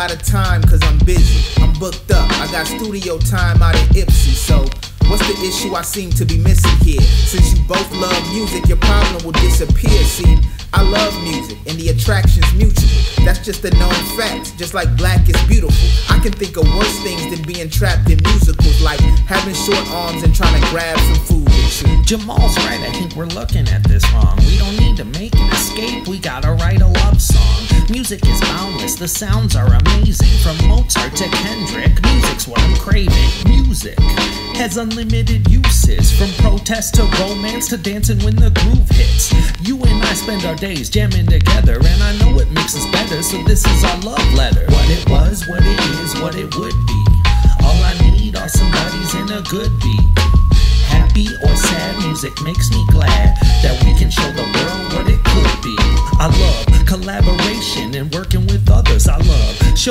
lot of time cause I'm busy. I'm booked up. I got studio time out in Ypsi, so What's the issue I seem to be missing here? Since you both love music, your problem will disappear. See, I love music and the attraction's mutual. That's just a known fact, just like black is beautiful. I can think of worse things than being trapped in musicals, like having short arms and trying to grab some food. Jamal's right, I think we're looking at this wrong. We don't need to make an escape, we gotta write a. Music is boundless, the sounds are amazing. From Mozart to Kendrick, music's what I'm craving. Music has unlimited uses, from protest to romance to dancing when the groove hits. You and I spend our days jamming together, and I know it makes us better, so this is our love letter. What it was, what it is, what it would be. All I need are some buddies and a good beat. Happy or sad music makes me glad that we can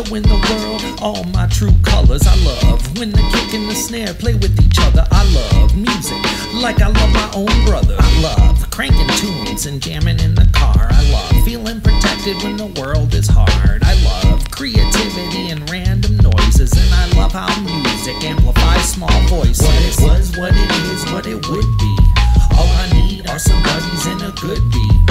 showing the world all my true colors. I love when the kick and the snare play with each other. I love music like I love my own brother. I love cranking tunes and jamming in the car. I love feeling protected when the world is hard. I love creativity and random noises, and I love how music amplifies small voices. What it was, what it is, what it would be. All I need are some buddies and a good beat.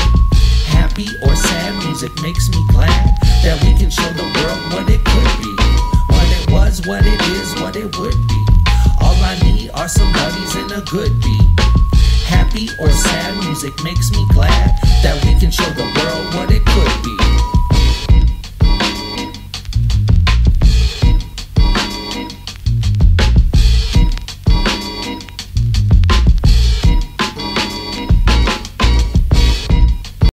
Happy or sad music makes me glad that we can show the world what it could be. What it was, what it is, what it would be. All I need are some buddies and a good beat. Happy or sad music makes me glad that we can show the world